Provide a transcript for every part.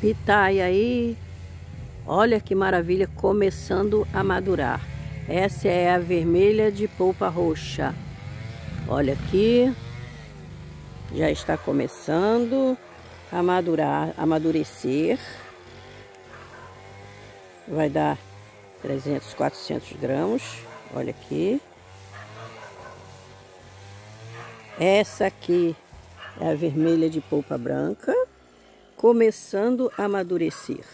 Pitaia aí, olha que maravilha, começando a madurar. Essa é a vermelha de polpa roxa. Olha aqui, já está começando a madurar, amadurecer. Vai dar 300, 400 gramas. Olha aqui. Essa aqui é a vermelha de polpa branca, começando a amadurecer.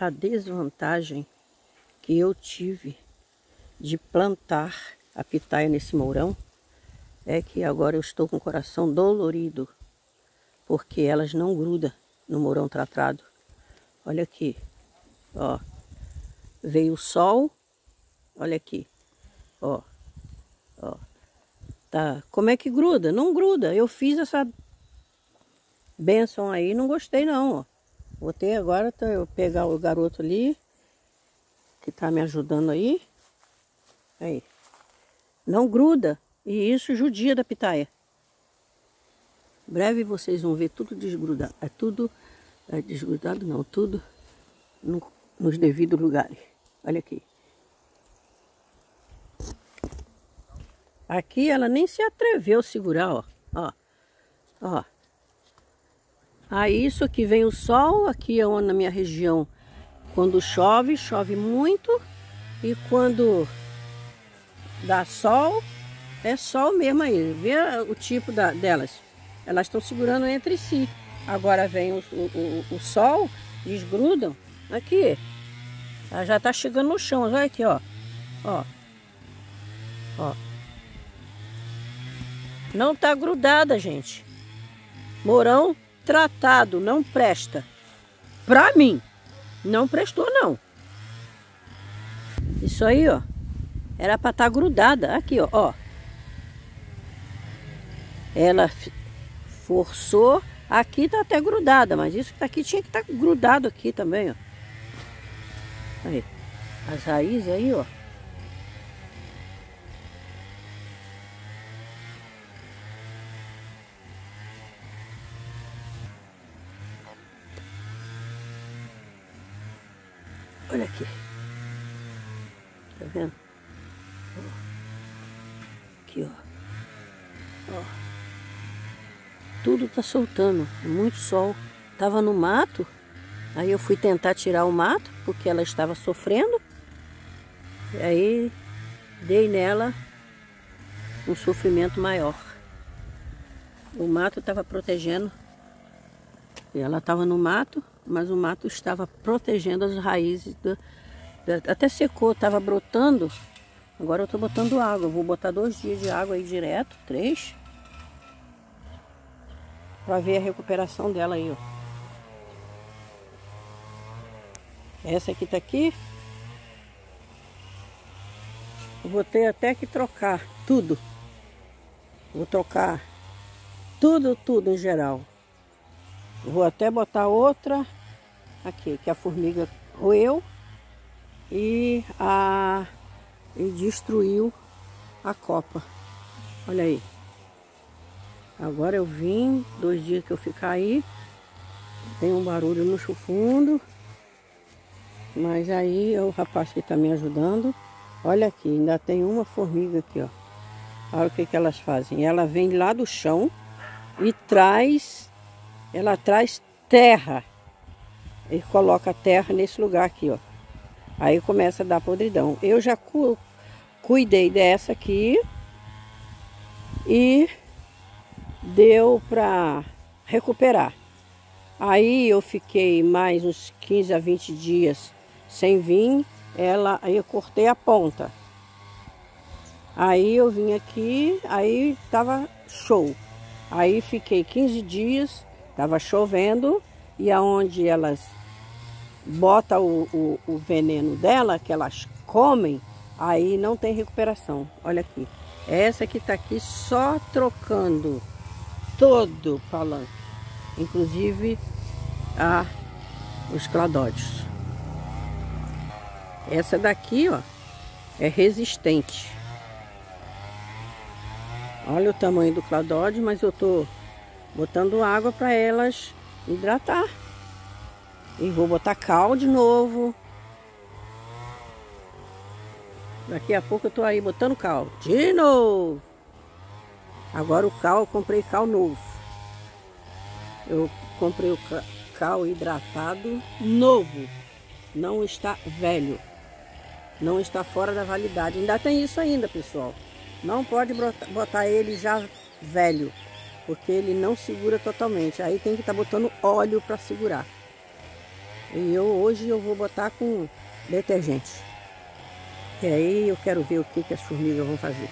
A desvantagem que eu tive de plantar a pitaia nesse mourão é que agora eu estou com o coração dolorido, porque elas não grudam no mourão tratado. Olha aqui, ó. Veio o sol, olha aqui, ó. Tá, como é que gruda? Não gruda. Eu fiz essa benção aí, não gostei não, ó. Vou ter agora, tá, eu pegar o garoto ali, que tá me ajudando aí. Aí. Não gruda. E isso judia da pitaia. Breve vocês vão ver tudo desgrudado. É tudo é desgrudado não, tudo no, nos devidos lugares. Olha aqui. Aqui ela nem se atreveu a segurar, ó. Ó. Ó. Aí isso aqui vem o sol, aqui é onde na minha região, quando chove, chove muito. E quando dá sol, é sol mesmo aí. Vê o tipo da, delas. Elas estão segurando entre si. Agora vem o, o, o, sol, desgrudam. Aqui. Ela já está chegando no chão. Olha aqui, ó. Ó. Ó. Não está grudada, gente. Morão tratado não presta. Pra mim. Não prestou, não. Isso aí, ó. Era para estar tá grudada. Aqui, ó, ó. Ela forçou. Aqui tá até grudada, mas isso que aqui tinha que estar tá grudado aqui também, ó. Aí. As raízes aí, ó. Olha aqui. Tá vendo? Aqui, ó. Ó. Tudo tá soltando. Muito sol. Tava no mato. Aí eu fui tentar tirar o mato, porque ela estava sofrendo. E aí dei nela um sofrimento maior. O mato estava protegendo. E ela estava no mato, mas o mato estava protegendo as raízes. Do, até secou, estava brotando Agora eu estou botando água. vou botar dois dias de água aí direto, três. Para ver a recuperação dela aí, ó. Essa aqui tá aqui. Eu vou ter até que trocar tudo. Vou trocar tudo, tudo em geral. Vou até botar outra aqui, que a formiga roeu. E a e destruiu a copa. Olha aí. Agora eu vim, dois dias que eu ficar aí, tem um barulho no fundo, mas aí é o rapaz que está me ajudando. Olha aqui, ainda tem uma formiga aqui, ó. Olha o que, que elas fazem. Ela vem lá do chão e traz, ela traz terra. E coloca terra nesse lugar aqui, ó. Aí começa a dar podridão. Eu já cu cuidei dessa aqui e deu para recuperar. Aí eu fiquei mais uns 15 a 20 dias sem vir, ela, aí eu cortei a ponta. Aí eu vim aqui, aí tava show. Aí fiquei 15 dias, tava chovendo e aonde elas bota o, o, o veneno dela, que elas comem, aí não tem recuperação. Olha aqui. Essa que tá aqui só trocando todo o palanque. Inclusive a, os cladódios. Essa daqui, ó, é resistente. Olha o tamanho do cladode, mas eu tô botando água para elas hidratar. E vou botar cal de novo. Daqui a pouco eu tô aí botando cal. De novo. Agora o cal, eu comprei cal novo. Eu comprei o cal hidratado novo. Não está velho. Não está fora da validade. Ainda tem isso ainda, pessoal. Não pode botar ele já velho. Porque ele não segura totalmente. Aí tem que estar tá botando óleo para segurar. E eu hoje eu vou botar com detergente. E aí eu quero ver o que, que as formigas vão fazer.